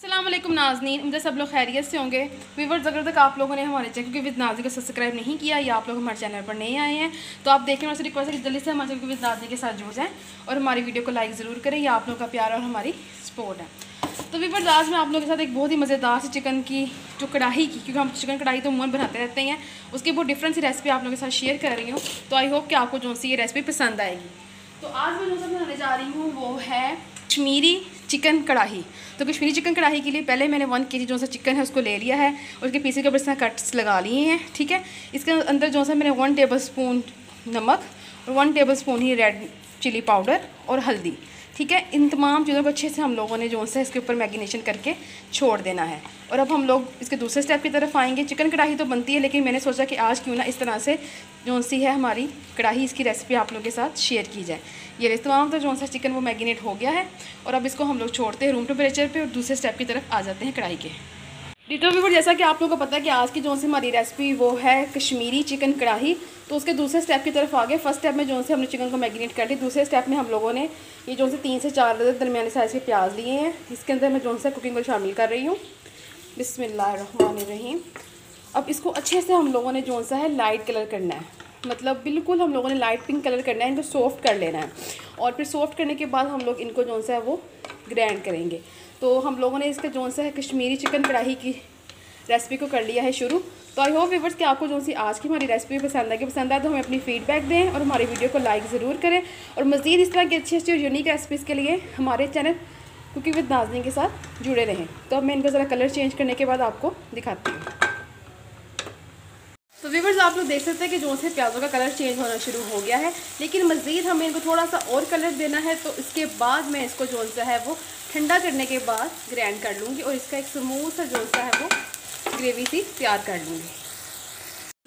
अल्लाम नाजनीन मुझे सब लोग खैरियत से होंगे। वीवर्स अगर तक आप लोगों ने हमारे चैनल के विद नाजी को सब्सक्राइब नहीं किया, या आप लोग हमारे चैनल पर नहीं आए हैं तो आप देखें से रिक्वेस्ट है कि जल्दी से हमारे चैनल विद नाजी के साथ जुड़ जाएँ और हमारी वीडियो को लाइक ज़रूर करें यह आप लोगों का प्यार और हमारी सपोर्ट है। तो वीवर्स आज मैं आप लोगों के साथ एक बहुत ही मज़ेदार सी चिकन की, जो कढ़ाई की, क्योंकि हम चिकन कढ़ाई तो मुँह बनाते रहते हैं, उसकी बहुत डिफरेंट सी रेसिपी आप लोगों के साथ शेयर कर रही हूँ। तो आई होप कि आपको जो सी ये रेसिपी पसंद आएगी। तो आज मैं जो बनाने जा रही हूँ, वो है कश्मीरी चिकन कढ़ाई तो कश्मीरी चिकन कढ़ाई के लिए पहले मैंने वन के जी जो सा चिकन है उसको ले लिया है और उसके पीछे के ऊपर से कट्स लगा लिए हैं, ठीक है? इसके अंदर जो सा मैंने वन टेबल स्पून नमक और वन टेबल स्पून ही रेड चिली पाउडर और हल्दी, ठीक है? इन तमाम चीज़ों को अच्छे से हम लोगों ने जो सा इसके ऊपर मैगिनेशन करके छोड़ देना है। और अब हम लोग इसके दूसरे स्टेप की तरफ़ आएँगे। चिकन कढ़ाई तो बनती है, लेकिन मैंने सोचा कि आज क्यों ना इस तरह से जो सी है हमारी कढ़ाई इसकी रेसिपी आप लोगों के साथ शेयर की जाए। ये रेस तमाम तो जो सा चिकन वो मैगिनेट हो गया है और अब इसको हम लोग छोड़ते हैं रूम टेम्परेचर पर और दूसरे स्टेप की तरफ़ आ जाते हैं कढ़ाई के। डिटो व्यूवर जैसा कि आप लोगों को पता है कि आज की जो सी हमारी रेसिपी वो है कश्मीरी चिकन कढ़ाई तो उसके दूसरे स्टेप की तरफ़ आ गए। फ़र्स्ट स्टेप में जो से हमने चिकन को मैगिनेट कर ली दूसरे स्टेप में हम लोगों ने ये जो से तीन से चार दरमिया साइज़ के प्याज लिए हैं, इसके अंदर मैं जो सा कुकिंग को शामिल कर रही हूँ। बिसमीम अब इसको अच्छे से हम लोगों ने जो सा है लाइट कलर करना है। मतलब बिल्कुल हम लोगों ने लाइट पिंक कलर करना है, इनको सॉफ्ट कर लेना है। और फिर सॉफ्ट करने के बाद हम लोग इनको जो सा है वो ग्रैंड करेंगे। तो हम लोगों ने इसका जो सा है कश्मीरी चिकन कढ़ाई की रेसिपी को कर लिया है शुरू। तो आई होप व्यूवर्स कि आपको जो सी आज की हमारी रेसिपी पसंद आएगी, पसंद आए तो हमें अपनी फीडबैक दें और हमारी वीडियो को लाइक ज़रूर करें। और मज़ीद इस तरह की अच्छी अच्छी और यूनिक रेसिपीज़ के लिए हमारे चैनल कुकिंग विद नाजनी के साथ जुड़े रहें। तो अब मैं इनका ज़रा कलर चेंज करने के बाद आपको दिखाती हूँ। तो व्यूवर्स आप लोग देख सकते हैं कि जो से प्याज़ों का कलर चेंज होना शुरू हो गया है। लेकिन मज़ीद हमें इनको थोड़ा सा और कलर देना है तो इसके बाद मैं इसको जो सा है वो ठंडा करने के बाद ग्रैंड कर लूँगी और इसका एक स्मूथ सा जो सा है वो ग्रेवी सी तैयार कर लूँगी।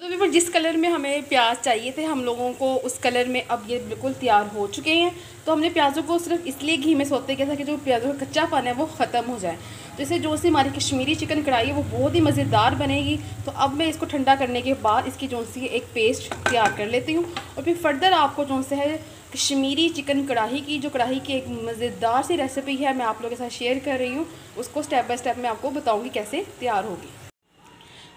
तो व्यूवर जिस कलर में हमें प्याज चाहिए थे, हम लोगों को उस कलर में अब ये बिल्कुल तैयार हो चुके हैं। तो हमने प्याज़ों को सिर्फ़ इसलिए घी में सोते किया था कि जो प्याज़ों का कच्चा पान है वो ख़त्म हो जाए। तो इसे जो सी हमारी कश्मीरी चिकन कढ़ाई है, वो बहुत ही मज़ेदार बनेगी। तो अब मैं इसको ठंडा करने के बाद इसकी जो सी एक पेस्ट तैयार कर लेती हूँ। और फिर फर्दर आपको जो से है, कश्मीरी चिकन कढ़ाई की, जो कढ़ाई की एक मज़ेदार सी रेसिपी है, मैं आप लोगों के साथ शेयर कर रही हूँ। उसको स्टेप बाय स्टेप मैं आपको बताऊँगी कैसे तैयार होगी।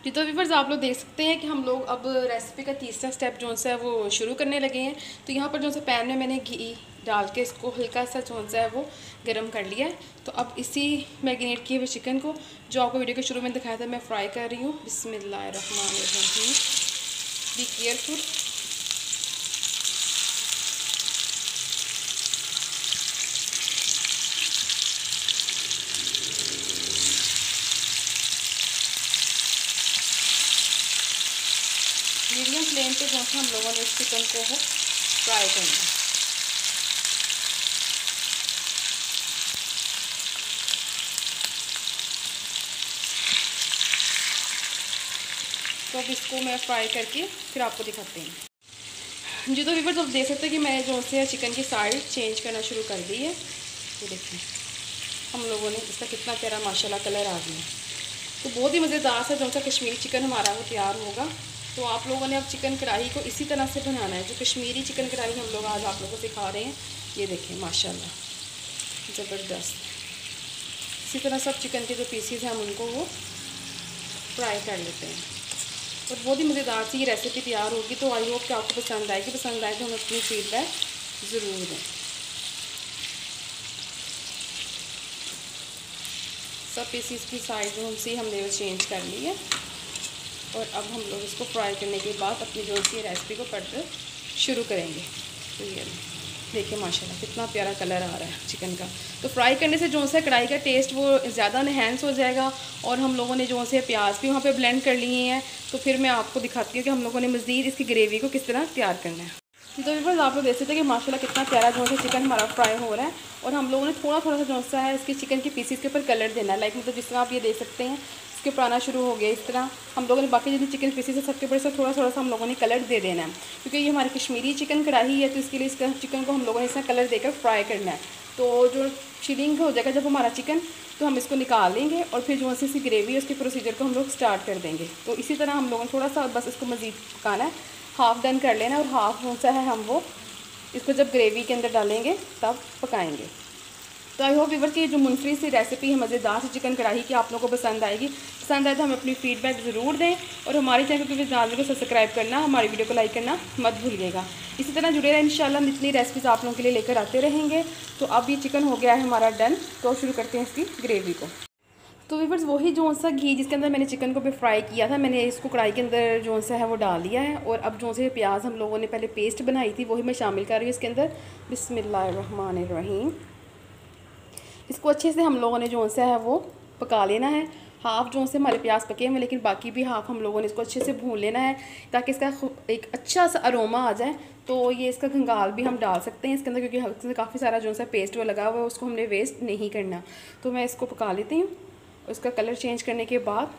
जी तो वीवर्स आप लोग देख सकते हैं कि हम लोग अब रेसिपी का तीसरा स्टेप जो सा है वो शुरू करने लगे हैं। तो यहाँ पर जो सा पैन में मैंने घी डाल के इसको हल्का सा जो सा है वो गर्म कर लिया है। तो अब इसी मैगिनेट किए हुए चिकन को, जो आपको वीडियो के शुरू में दिखाया था, मैं फ्राई कर रही हूँ। बिसमिल्ल बी केयरफुल मीडियम फ्लेम पे जो हम लोगों ने इस चिकन को है, फ्राई करना। तो अब इसको मैं फ्राई करके फिर आपको दिखाते हैं। जी तो वीवर आप देख सकते हैं कि मैंने जो से चिकन की साइड चेंज करना शुरू कर दी है। ये देखिए, हम लोगों ने इसका कितना प्यारा माशाल्लाह कलर आ गया। तो बहुत ही मज़ेदार सा जो सा कश्मीरी चिकन हमारा वो तैयार होगा। तो आप लोगों ने अब चिकन कढ़ाई को इसी तरह से बनाना है, जो कश्मीरी चिकन कढ़ाई हम लोग आज आप लोगों को सिखा रहे हैं। ये देखें, माशाल्लाह, ज़बरदस्त। इसी तरह सब चिकन के जो पीसीज हैं, हम उनको वो फ्राई कर लेते हैं। और बहुत ही मज़ेदार सी ये रेसिपी तैयार होगी तो आई होप कि आपको पसंद आएगी पसंद आए तो हम अपनी फीडबैक ज़रूर दें। सब पीसीस की साइज़ हमसे हमने वो चेंज कर ली है। और अब हम लोग इसको फ्राई करने के बाद अपनी जो सी रेसिपी को कट शुरू करेंगे। तो ये देखिए माशाल्लाह कितना प्यारा कलर आ रहा है चिकन का। तो फ्राई करने से जो सा कढ़ाई का टेस्ट वो ज़्यादा इन्हेंस हो जाएगा और हम लोगों ने जो से प्याज भी वहाँ पे ब्लेंड कर लिए हैं। तो फिर मैं आपको दिखाती हूँ कि हम लोगों ने मज़ीद इसकी ग्रेवी को किस तरह तैयार करना है। तो बिल्कुल आप लोग देख सकते हैं कि माशाल्लाह कितना प्यारा जो है चिकन हमारा फ्राई हो रहा है। और हम लोगों ने थोड़ा थोड़ा सा जो सा है, इसके चिकन के पीसीस के ऊपर कलर देना है। लाइक मतलब जिस तरह आप ये देख सकते हैं, इसके ऊपर आना शुरू हो गया, इस तरह। हम लोगों ने बाकी जितनी चिकन पीसीस है, सबके ऊपर से थोड़ा थोड़ा सा हम लोगों ने कलर दे देना है। क्योंकि ये हमारी कश्मीरी चिकन कढ़ाई है तो इसके लिए इसका चिकन को हम लोगों ने इसमें कलर देकर फ्राई करना है। तो जो शीलिंग हो जाएगा जब हमारा चिकन तो हम इसको निकाल लेंगे और फिर जो सी ग्रेवी है, उसके प्रोसीजर को हम लोग स्टार्ट कर देंगे। तो इसी तरह हम लोगों ने थोड़ा सा बस इसको मज़ीद पकाना है। हाफ़ डन कर लेना और हाफ़ सा है हम वो इसको जब ग्रेवी के अंदर डालेंगे, तब पकाएँगे। तो आई होप वीवर की जो मुनफरी सी रेसिपी है, मज़ेदार सी चिकन कढ़ाई की आप लोगों को पसंद आएगी। पसंद आए तो हमें अपनी फीडबैक ज़रूर दें और हमारे चैनल को नाजर को सब्सक्राइब करना, हमारी वीडियो को लाइक करना मत भूलिएगा। इसी तरह जुड़े रहें, इंशाल्लाह हम इतनी रेसिपीज़ आप लोगों के लिए लेकर आते रहेंगे। तो अब ये चिकन हो गया है हमारा डन तो शुरू करते हैं इसकी ग्रेवी को। तो वीवर्स वही जो सा घी जिसके अंदर मैंने चिकन को भी फ्राई किया था, मैंने इसको कढ़ाई के अंदर जो सा है वो डाल दिया है और अब जो से प्याज हम लोगों ने पहले पेस्ट बनाई थी, वही मैं शामिल कर रही हूँ इसके अंदर। बिस्मिल्लाहिर्रहमानिर्रहीम। इसको अच्छे से हम लोगों ने जो सा है वो पका लेना है। हाफ़ जो से हमारे प्याज पके हुए लेकिन बाकी भी हाफ़ हम लोगों ने इसको अच्छे से भून लेना है ताकि इसका एक अच्छा सा अरोमा आ जाए। तो ये इसका घंगाल भी हम डाल सकते हैं इसके अंदर, क्योंकि काफ़ी सारा जो सा पेस्ट वो लगा हुआ है, उसको हमने वेस्ट नहीं करना। तो मैं इसको पका लेती हूँ। उसका कलर चेंज करने के बाद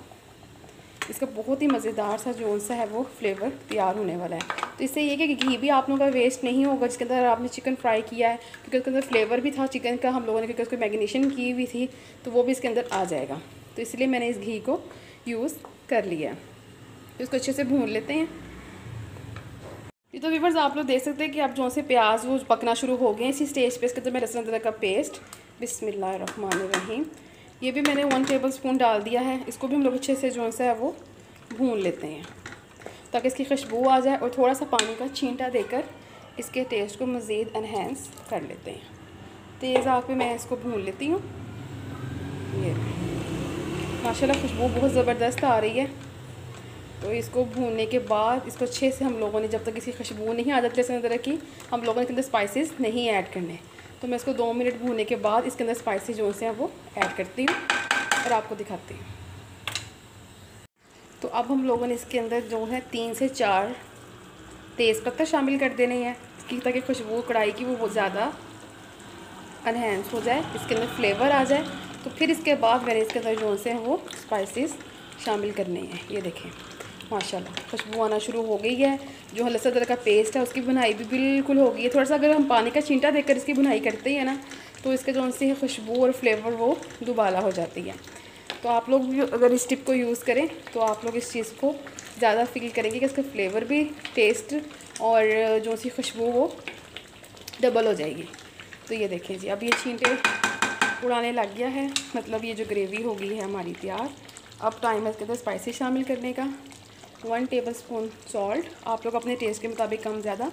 इसका बहुत ही मज़ेदार सा जो सा है वो फ्लेवर तैयार होने वाला है। तो इससे ये कि घी भी आप लोगों का वेस्ट नहीं होगा, जिसके अंदर आपने चिकन फ्राई किया है, क्योंकि उसके अंदर फ्लेवर भी था चिकन का हम लोगों ने, क्योंकि उसको मैगनीशन की हुई थी तो वो भी इसके अंदर आ जाएगा। तो इसलिए मैंने इस घी को यूज़ कर लिया तो इसको अच्छे से भून लेते हैं। ये तो वीवर्स आप लोग देख सकते हैं कि आप जो से प्याज वो पकना शुरू हो गए इसी स्टेज पे इसके अंदर मैं लहसुन अदरक का पेस्ट बिस्मिल्लाह रहीम ये भी मैंने वन टेबल स्पून डाल दिया है। इसको भी हम लोग अच्छे से जो है वो भून लेते हैं। ताकि इसकी खुशबू आ जाए और थोड़ा सा पानी का छींटा देकर इसके टेस्ट को मज़ीद इन्हेंस कर लेते हैं। तेज़ आग पे मैं इसको भून लेती हूँ। ये। माशाल्लाह खुशबू बहुत ज़बरदस्त आ रही है। तो इसको भूनने के बाद इसको अच्छे से हम लोगों ने जब तक इसकी खुशबू नहीं आ जाती तरह की, हम लोगों ने इसके अंदर स्पाइसेस नहीं ऐड करने। तो मैं इसको दो मिनट भूनने के बाद इसके अंदर स्पाइसी जो से हैं वो ऐड करती हूँ और आपको दिखाती हूँ। तो अब हम लोगों ने इसके अंदर जो है तीन से चार तेज़ पत्ता शामिल कर देने हैं इसकी ताकि खुशबू कढ़ाई की वो बहुत ज़्यादा अनहेंस हो जाए, इसके अंदर फ्लेवर आ जाए। तो फिर इसके बाद मैंने इसके अंदर जो से हैं वो स्पाइसेस शामिल करने हैं। ये देखें। माशाल्लाह, खुशबू आना शुरू हो गई है। जो लहसुन अदरक का पेस्ट है, उसकी बुनाई भी बिल्कुल हो गई है थोड़ा सा अगर हम पानी का छींटा देकर इसकी बुनाई करते हैं ना तो इसके जो सी खुशबू और फ्लेवर वो दुबाला हो जाती है। तो आप लोग भी अगर इस टिप को यूज़ करें तो आप लोग इस चीज़ को ज़्यादा फील करेंगे कि इसका फ्लेवर भी टेस्ट और जो सी खुशबू वो डबल हो जाएगी। तो ये देखें जी, अब ये छींटे उड़ाने लग गया है। मतलब ये जो ग्रेवी हो गई है हमारी तैयार। अब टाइम है इसके अंदर स्पाइसी शामिल करने का। One tablespoon salt. आप लोग अपने टेस्ट के मुताबिक कम ज़्यादा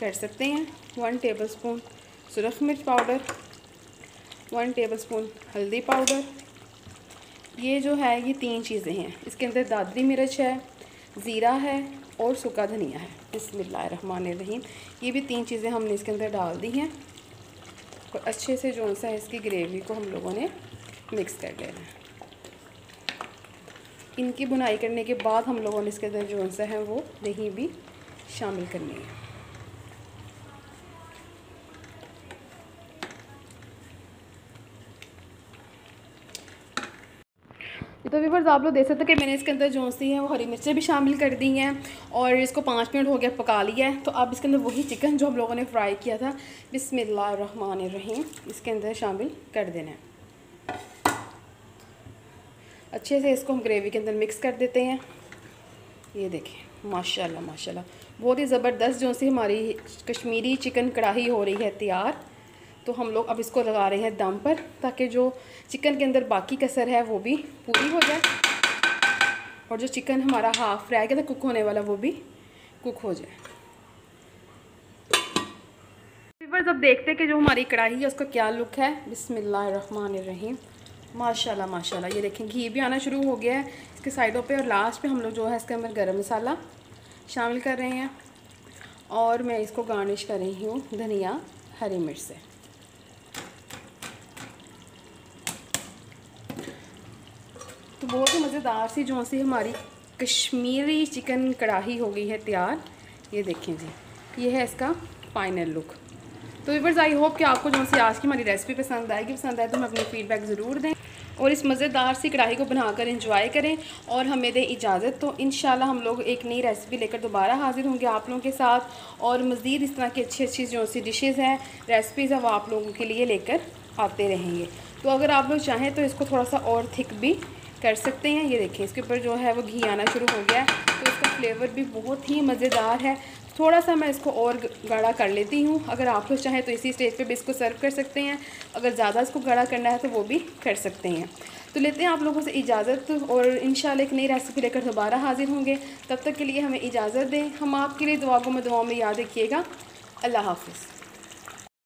कर सकते हैं। वन टेबल स्पून सुरख मिर्च पाउडर। वन टेबल स्पून हल्दी पाउडर। ये जो है, ये तीन चीज़ें हैं। इसके अंदर दादरी मिर्च है, ज़ीरा है और सूखा धनिया है। रहीम ये भी तीन चीज़ें हमने इसके अंदर डाल दी हैं। और अच्छे से जो सा है, इसकी ग्रेवी को हम लोगों ने मिक्स कर लेना है। इनकी बुनाई करने के बाद हम लोगों ने इसके अंदर जो सा है वो दही भी शामिल करनी है। तो वीवर्स आप लोग देख सकते हैं कि मैंने इसके अंदर जो सी है वो हरी मिर्चें भी शामिल कर दी हैं और इसको पाँच मिनट हो गया पका लिया है। तो अब इसके अंदर वही चिकन जो हम लोगों ने फ्राई किया था बिस्मिल्लाह रहीम इसके अंदर शामिल कर देना है। अच्छे से इसको हम ग्रेवी के अंदर मिक्स कर देते हैं। ये देखें माशाल्लाह माशाल्लाह। बहुत ही ज़बरदस्त जो सी हमारी कश्मीरी चिकन कढ़ाई हो रही है तैयार। तो हम लोग अब इसको लगा रहे हैं दम पर, ताकि जो चिकन के अंदर बाकी कसर है, वो भी पूरी हो जाए। और जो चिकन हमारा हाफ़ फ्राई के कुक होने वाला, वो भी कुक हो जाए। फिर अब देखते हैं कि जो हमारी कढ़ाई है, उसका क्या लुक है। रहीम माशाल्लाह माशाल्लाह। ये देखें, घी भी आना शुरू हो गया है इसके साइडों पे और लास्ट पे हम लोग जो है इसके अंदर गरम मसाला शामिल कर रहे हैं। और मैं इसको गार्निश कर रही हूँ धनिया, हरी मिर्च से। तो बहुत ही मज़ेदार सी जो सी हमारी कश्मीरी चिकन कढ़ाई हो गई है तैयार। ये देखें जी, ये है इसका फाइनल लुक तो वीवर्स आई होप कि आपको जो सी आज की हमारी रेसिपी पसंद आएगी पसंद आए तो हमें अपनी फ़ीडबैक ज़रूर दें। और इस मज़ेदार सी कढ़ाई को बनाकर इंजॉय करें और हमें दें इजाज़त। तो इन हम लोग एक नई रेसिपी लेकर दोबारा हाजिर होंगे आप लोगों के साथ और मज़ीद इस तरह की अच्छी अच्छी जो सी डिशेज़ हैं रेसिपीज़ हैं, वो आप लोगों के लिए लेकर आते रहेंगे। तो अगर आप लोग चाहें तो इसको थोड़ा सा और थिक भी कर सकते हैं। ये देखें, इसके ऊपर जो है वो घी आना शुरू हो गया है। तो इसका फ्लेवर भी बहुत ही मज़ेदार है। थोड़ा सा मैं इसको और गाढ़ा कर लेती हूँ। अगर आप लोग चाहें तो इसी स्टेज पे भी इसको सर्व कर सकते हैं। अगर ज़्यादा इसको गाढ़ा करना है तो वो भी कर सकते हैं। तो लेते हैं आप लोगों से इजाज़त और इन एक नई रेसिपी लेकर दोबारा हाजिर होंगे। तब तक के लिए हमें इजाज़त दें। हम आपके लिए दुआओं में दुआओं में याद रखिएगा। अल्लाह हाफिज़।